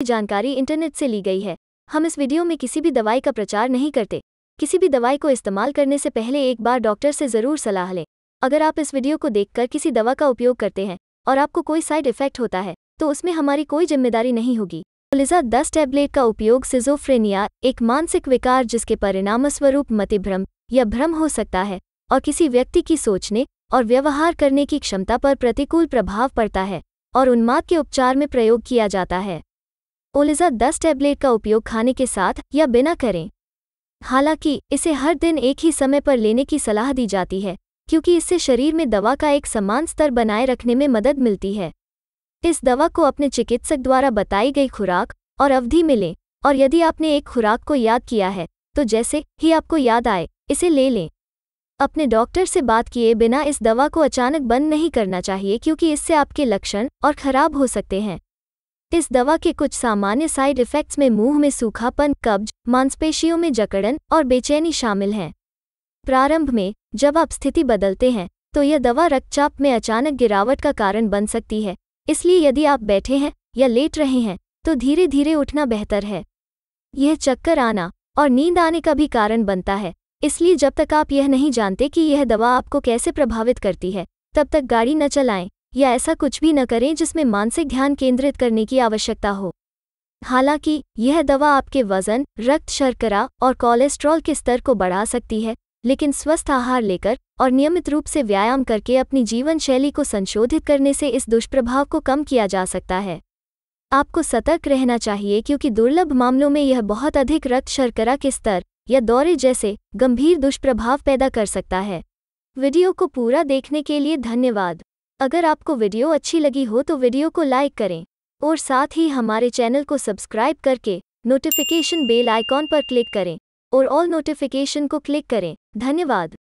जानकारी इंटरनेट से ली गई है। हम इस वीडियो में किसी भी दवाई का प्रचार नहीं करते। किसी भी दवाई को इस्तेमाल करने से पहले एक बार डॉक्टर से ज़रूर सलाह लें। अगर आप इस वीडियो को देखकर किसी दवा का उपयोग करते हैं और आपको कोई साइड इफ़ेक्ट होता है तो उसमें हमारी कोई ज़िम्मेदारी नहीं होगी। लिजा दस टैबलेट का उपयोग सिजोफ्रेनिया, एक मानसिक विकार जिसके परिणामस्वरूप मतिभ्रम या भ्रम हो सकता है, और किसी व्यक्ति की सोचने और व्यवहार करने की क्षमता पर प्रतिकूल प्रभाव पड़ता है और उन्माद के उपचार में प्रयोग किया जाता है। ओलिजा दस टैबलेट का उपयोग खाने के साथ या बिना करें। हालाँकि, इसे हर दिन एक ही समय पर लेने की सलाह दी जाती है, क्योंकि इससे शरीर में दवा का एक समान स्तर बनाए रखने में मदद मिलती है। इस दवा को अपने चिकित्सक द्वारा बताई गई खुराक और अवधि में लें, और यदि आपने एक खुराक को याद किया है तो जैसे ही आपको याद आए, इसे ले लें। अपने डॉक्टर से बात किए बिना इस दवा को अचानक बंद नहीं करना चाहिए, क्योंकि इससे आपके लक्षण और खराब हो सकते हैं। इस दवा के कुछ सामान्य साइड इफ़ेक्ट्स में मुँह में सूखापन, कब्ज, मांसपेशियों में जकड़न और बेचैनी शामिल हैं। प्रारंभ में, जब आप स्थिति बदलते हैं तो यह दवा रक्तचाप में अचानक गिरावट का कारण बन सकती है। इसलिए यदि आप बैठे हैं या लेट रहे हैं तो धीरे धीरे उठना बेहतर है। यह चक्कर आना और नींद आने का भी कारण बनता है। इसलिए जब तक आप यह नहीं जानते कि यह दवा आपको कैसे प्रभावित करती है, तब तक गाड़ी न चलाएँ। या ऐसा कुछ भी न करें जिसमें मानसिक ध्यान केंद्रित करने की आवश्यकता हो। हालाँकि, यह दवा आपके वज़न, रक्त शर्करा और कोलेस्ट्रॉल के स्तर को बढ़ा सकती है, लेकिन स्वस्थ आहार लेकर और नियमित रूप से व्यायाम करके अपनी जीवन शैली को संशोधित करने से इस दुष्प्रभाव को कम किया जा सकता है। आपको सतर्क रहना चाहिए क्योंकि दुर्लभ मामलों में यह बहुत अधिक रक्त शर्करा के स्तर या दौरे जैसे गंभीर दुष्प्रभाव पैदा कर सकता है। वीडियो को पूरा देखने के लिए धन्यवाद। अगर आपको वीडियो अच्छी लगी हो तो वीडियो को लाइक करें और साथ ही हमारे चैनल को सब्सक्राइब करके नोटिफिकेशन बेल आइकॉन पर क्लिक करें और ऑल नोटिफिकेशन को क्लिक करें। धन्यवाद।